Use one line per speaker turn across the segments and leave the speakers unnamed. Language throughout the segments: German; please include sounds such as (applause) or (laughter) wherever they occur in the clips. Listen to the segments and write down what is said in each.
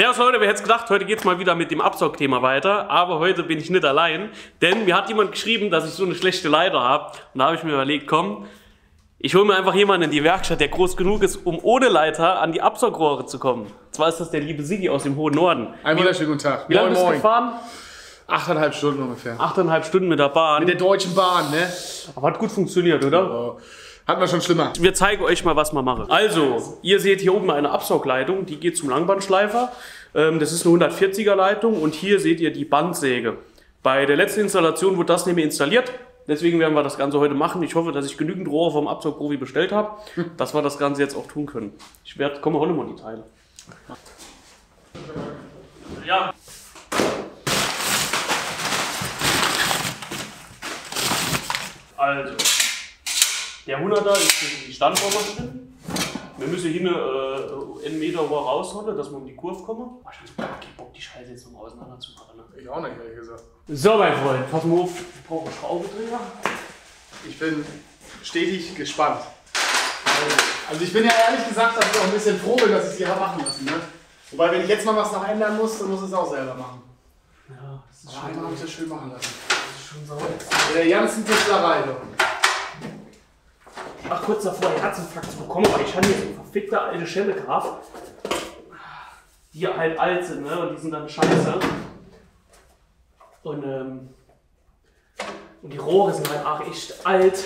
Ja, Leute, wer hätte gedacht, heute geht es mal wieder mit dem Absaugthema weiter. Aber heute bin ich nicht allein, denn mir hat jemand geschrieben, dass ich so eine schlechte Leiter habe. Und da habe ich mir überlegt, komm, ich hole mir einfach jemanden in die Werkstatt, der groß genug ist, um ohne Leiter an die Absaugrohre zu kommen. Und zwar ist das der liebe Sigi aus dem hohen Norden.
Einen wunderschönen guten Tag.
Wie lange bist du gefahren?
Achteinhalb Stunden ungefähr.
Achteinhalb Stunden mit der Bahn.
Mit der Deutschen Bahn, ne?
Aber hat gut funktioniert, oder?
Oh. Hatten wir schon schlimmer.
Wir zeigen euch mal, was wir machen. Also, ihr seht hier oben eine Absaugleitung, die geht zum Langbandschleifer. Ähm, das ist eine 140er Leitung und hier seht ihr die Bandsäge. Bei der letzten Installation wurde das nämlich installiert. Deswegen werden wir das Ganze heute machen. Ich hoffe, dass ich genügend Rohre vom Absaugprofi bestellt habe, dass wir das Ganze jetzt auch tun können. Ich werde, komm, hol mal die Teile. Ja. Also, der 100er ist die Standbohrmaschine. Wir müssen hier eine äh, einen Meter Rohr rausholen, dass wir um die Kurve kommen. Ich hab so gar keinen Bock, die Scheiße jetzt nochmal auseinander zu machen. Ne?
Ich auch nicht, ehrlich gesagt.
So, mein Freund, pass mal auf, ich brauche einen Schraubendreher.
Ich bin stetig gespannt. Also ich bin ja ehrlich gesagt dass ich auch ein bisschen froh bin, dass ich sie habe machen lassen. Ne? Wobei, wenn ich jetzt mal was noch ändern muss, dann muss ich es auch selber machen.
Ja, das ist
Aber
schon,
einmal habe ich das schön machen lassen.
das ist schon sauer.
Mit der ganzen Tischlerei. du.
Ach, kurz davor, einen Herzinfarkt zu bekommen, weil ich habe hier so verfickte alte Schelle gehabt. Die halt alt sind, ne? Und die sind dann scheiße. Und, ähm, und die Rohre sind halt auch echt alt.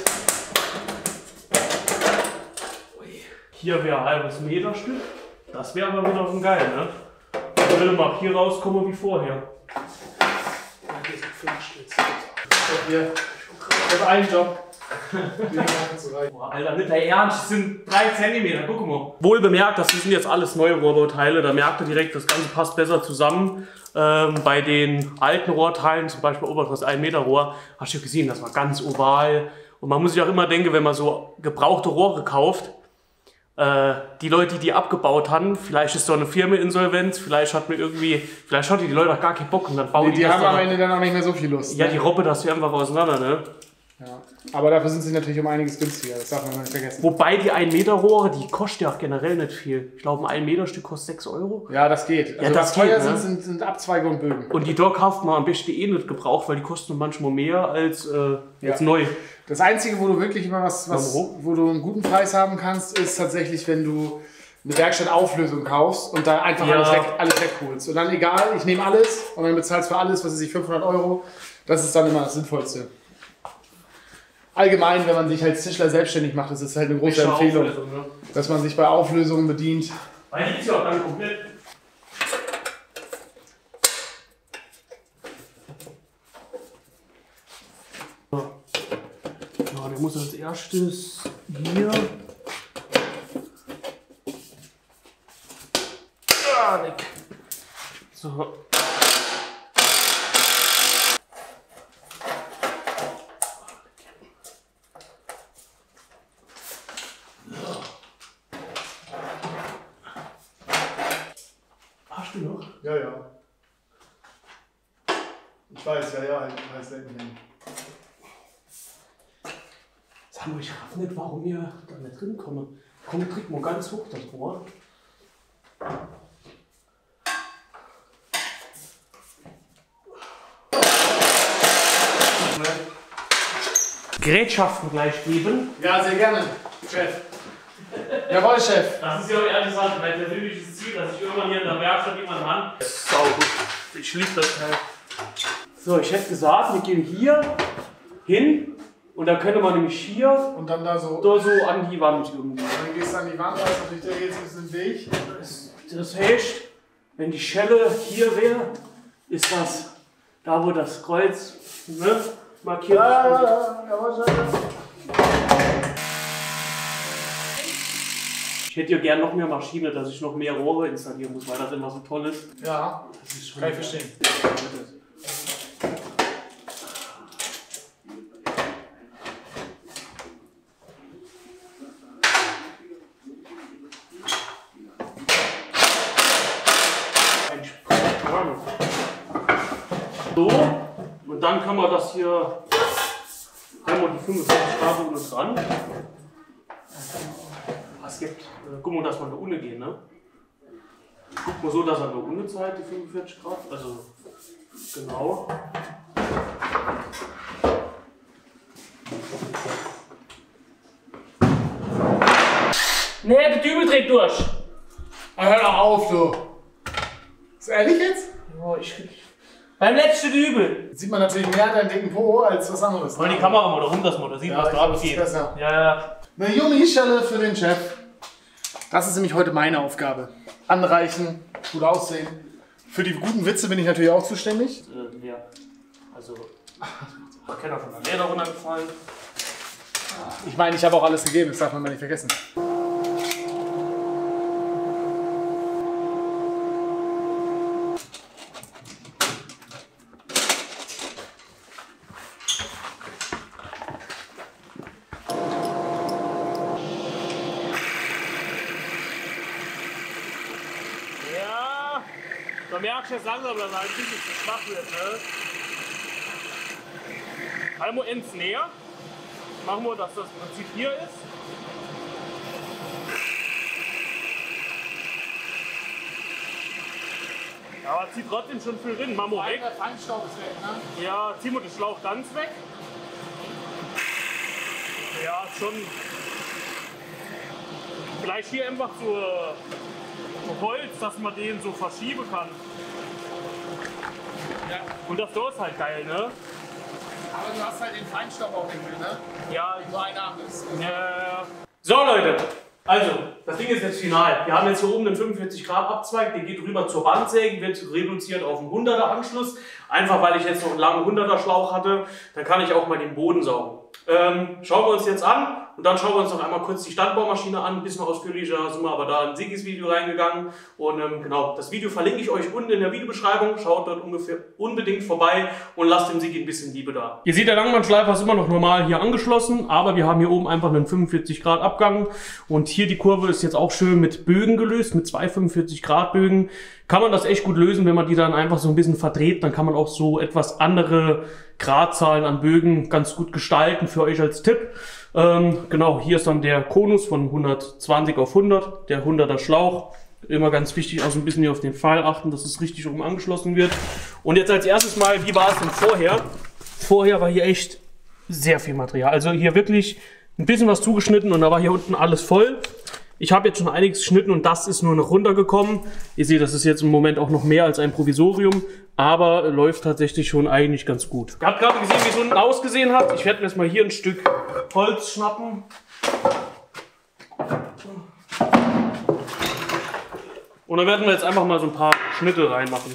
Ui. Hier wäre ein halbes Meter Stück. Das wäre aber wieder schon geil, ne? Ich würde mal hier rauskommen wie vorher.
Ja, hier ist ein Flachschlitz. So, Hier. Ich habe einen Job.
Boah, Alter, nicht der Ernst, das sind 3 cm, guck mal. Wohl bemerkt, das sind jetzt alles neue Rohrbauteile, da merkt ihr direkt, das Ganze passt besser zusammen. Ähm, bei den alten Rohrteilen, zum Beispiel oberes 1 Meter Rohr, hast du gesehen, das war ganz oval. Und man muss sich auch immer denken, wenn man so gebrauchte Rohre kauft, äh, die Leute, die die abgebaut haben, vielleicht ist da eine Firma insolvent, vielleicht hat mir irgendwie, vielleicht hatten die Leute auch gar keinen Bock und dann bauen
Die,
die,
die
das
haben am Ende dann auch nicht mehr so viel Lust.
Ja,
ne?
die Robbe, das wir einfach auseinander, ne?
Ja. Aber dafür sind sie natürlich um einiges günstiger. Das darf man nicht vergessen.
Wobei die 1 Meter Rohre, die kosten ja auch generell nicht viel. Ich glaube, ein 1 Meter Stück kostet 6 Euro.
Ja, das geht. Also
das
was teuer
geht, ne?
sind, sind, sind Abzweige und Bögen.
Und die da kauft man am besten eh nicht gebraucht, weil die kosten manchmal mehr als, äh, als
Ja.
neu.
Das Einzige, wo du wirklich immer was, was wo du einen guten Preis haben kannst, ist tatsächlich, wenn du eine Werkstattauflösung kaufst und da einfach
Ja.
alles, weg, alles wegholst. Und dann egal, ich nehme alles und dann bezahlst du für alles, was weiß ich, 500 Euro. Das ist dann immer das Sinnvollste. Allgemein, wenn man sich als Tischler selbstständig macht, ist es halt eine große Empfehlung,
Ne?
dass man sich bei Auflösungen bedient.
Weil die ist ja auch dann komplett. Ja, Ja, der muss als erstes hier. Ah, weg. So. Hast du noch?
Ja, ja. Ich weiß, ja, ja, ich weiß nicht.
Sag mal, ich raff nicht, warum ihr da nicht drin kommt. Komm, krieg mal ganz hoch das Rohr. Gerätschaften gleich geben.
Ja, sehr gerne, Chef. Jawohl, Chef.
Das ist ja auch ehrlich gesagt mein persönliches Ziel, dass ich irgendwann hier in der Werkstatt jemanden an. Sau gut. Ich liebe das Teil. So, ich hätte gesagt, wir gehen hier hin und da könnte man nämlich hier
Und dann da so.
da so an die Wand irgendwie.
Dann gehst du an die Wand, da ist natürlich der jetzt ein bisschen Weg.
Das, das heißt, wenn die Schelle hier wäre, ist das da, wo das Kreuz ne, markiert
Ja,
ist.
ja, jawohl, Chef.
Hätte ja gern noch mehr Maschine, dass ich noch mehr Rohre installieren muss, weil das immer so toll ist.
Ja,
Das ist schon
kann ich verstehen.
So, und dann kann man das hier einmal die 45 Grad unten dran. Es gibt, äh, guck mal, dass man da unten gehen, ne? guck mal so, dass er nur ungezahlt die 45 Grad. Also genau. Nee, der Dübel dreht durch.
Ah, hör doch auf, du. Ist ehrlich jetzt?
Oh, ich, beim letzten Dübel.
Sieht man natürlich mehr deinen dicken Po als was anderes.
Mal die Kamera mal rum, das mal, da sieht
Ja,
was
ich
da
glaub, das ist
abgeht.
besser.
Ja, ja.
Eine Yumi-Schelle für den Chef. Das ist nämlich heute meine Aufgabe. Anreichen, gut aussehen. Für die guten Witze bin ich natürlich auch zuständig.
Äh, ja. Also, ich kenne auch von der Leder runtergefallen.
Ich meine, ich habe auch alles gegeben, das darf man mal nicht vergessen.
Da merkst du jetzt langsam, dass er ein bisschen zu schwach wird, ne? Einmal ins näher. Machen wir, dass das Prinzip hier ist. Aber zieht trotzdem schon viel drin. Machen wir weg.
Der Feinstaub ist weg, ne?
Ja, ziehen wir den Schlauch ganz weg. Ja, schon. Vielleicht hier einfach zur Holz, dass man den so verschieben kann.
Ja.
Und das Tor ist halt geil, ne?
Aber du hast halt den Feinstaub auch mehr, ne?
Ja,
So ein Arm ist.
äh, So Leute, also, das Ding ist jetzt final. Wir haben jetzt hier oben einen 45 Grad Abzweig, der geht rüber zur Bandsäge, wird reduziert auf einen 100er Anschluss. Einfach weil ich jetzt noch einen langen 100er Schlauch hatte, dann kann ich auch mal den Boden saugen. Ähm, schauen wir uns jetzt an und dann schauen wir uns noch einmal kurz die Standbaumaschine an. Ein bisschen ausführlicher sind wir aber da in Sigis Video reingegangen. Und ähm, genau, das Video verlinke ich euch unten in der Videobeschreibung. Schaut dort ungefähr unbedingt vorbei und lasst dem Sigi ein bisschen Liebe da. Ihr seht, der Langmannschleifer ist immer noch normal hier angeschlossen, aber wir haben hier oben einfach einen 45 Grad Abgang. Und hier die Kurve ist jetzt auch schön mit Bögen gelöst, mit zwei 45 Grad Bögen. Kann man das echt gut lösen, wenn man die dann einfach so ein bisschen verdreht, dann kann man auch so etwas andere Gradzahlen an Bögen ganz gut gestalten für euch als Tipp. Ähm, genau, hier ist dann der Konus von 120 auf 100, der 100er Schlauch. Immer ganz wichtig, auch so ein bisschen hier auf den Pfeil achten, dass es richtig oben angeschlossen wird. Und jetzt als erstes mal, wie war es denn vorher? Vorher war hier echt sehr viel Material. Also hier wirklich ein bisschen was zugeschnitten und da war hier unten alles voll. Ich habe jetzt schon einiges geschnitten und das ist nur noch runtergekommen. Ihr seht, das ist jetzt im Moment auch noch mehr als ein Provisorium, aber läuft tatsächlich schon eigentlich ganz gut. Ihr habt gerade gesehen, wie es unten ausgesehen hat. Ich werde mir jetzt mal hier ein Stück Holz schnappen. Und dann werden wir jetzt einfach mal so ein paar Schnitte reinmachen.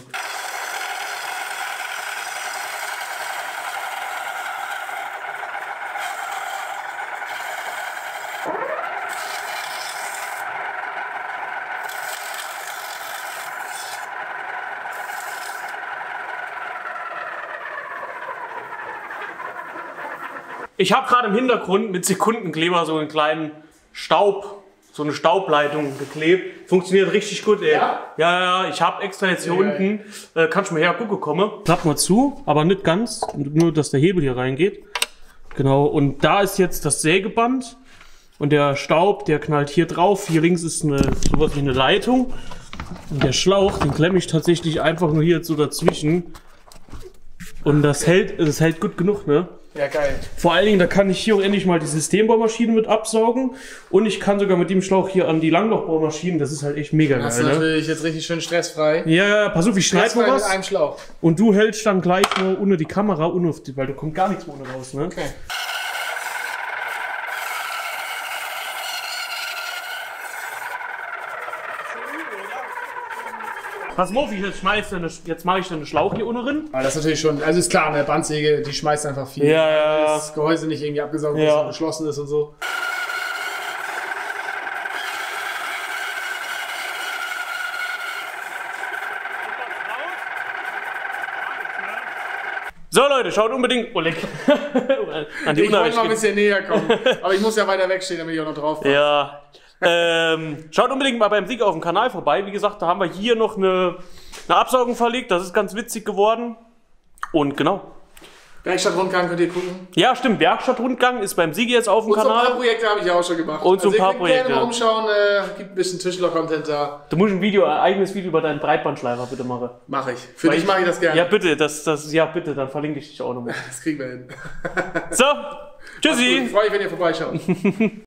Ich habe gerade im Hintergrund mit Sekundenkleber so einen kleinen Staub, so eine Staubleitung geklebt. Funktioniert richtig gut, ey.
Ja?
Ja, ja, ich habe extra jetzt hier
Geil.
unten, äh, kannst du mal her gucken kommen. Klapp mal zu, aber nicht ganz, nur dass der Hebel hier reingeht. Genau, und da ist jetzt das Sägeband und der Staub, der knallt hier drauf. Hier links ist eine, sowas wie eine Leitung. Und der Schlauch, den klemme ich tatsächlich einfach nur hier so dazwischen. Und das hält, das hält gut genug, ne?
Ja, geil.
Vor allen Dingen, da kann ich hier auch endlich mal die Systembohrmaschine mit absaugen. Und ich kann sogar mit dem Schlauch hier an die Langlochbohrmaschinen. Das ist halt echt mega
Das
geil,
ist
ne?
natürlich jetzt richtig schön stressfrei.
Ja, ja, pass auf, ich schneide mal
mit
was.
einem Schlauch.
Und du hältst dann gleich nur ohne die Kamera, ohne weil da kommt gar nichts mehr ohne raus, ne?
Okay.
Pass auf, ich jetzt schmeiß dann, jetzt mache ich dann einen Schlauch hier unten drin.
Aber das ist natürlich schon, also ist klar, eine Bandsäge, die schmeißt einfach viel.
Ja, ja, ja.
Das Gehäuse nicht irgendwie abgesaugt
Ja.
ist und geschlossen ist und so.
So Leute, schaut unbedingt. Oleg. (laughs) An die
Ich wollte mal ein bisschen näher kommen. (laughs) Aber ich muss ja weiter wegstehen, damit ich auch noch drauf komme.
Ja. Ähm, schaut unbedingt mal beim Sieg auf dem Kanal vorbei. Wie gesagt, da haben wir hier noch eine, eine Absaugung verlegt. Das ist ganz witzig geworden. Und genau.
Werkstattrundgang könnt ihr gucken.
Ja, stimmt. Werkstattrundgang ist beim Sigi jetzt auf dem
Und so ein paar
Kanal.
Projekte habe ich auch schon gemacht.
Und so ein
also
paar
ihr könnt gerne
Projekte.
mal umschauen, äh, gibt ein bisschen Tischler-Content da.
Du musst ein Video, ein eigenes Video über deinen Breitbandschleifer bitte machen.
Mache ich. Für
Weil
dich mache ich das gerne.
Ja, bitte, das, das, ja, bitte, dann verlinke ich dich auch nochmal. (laughs)
Das kriegen wir hin.
So, tschüssi.
Freue mich, wenn ihr vorbeischaut. (laughs)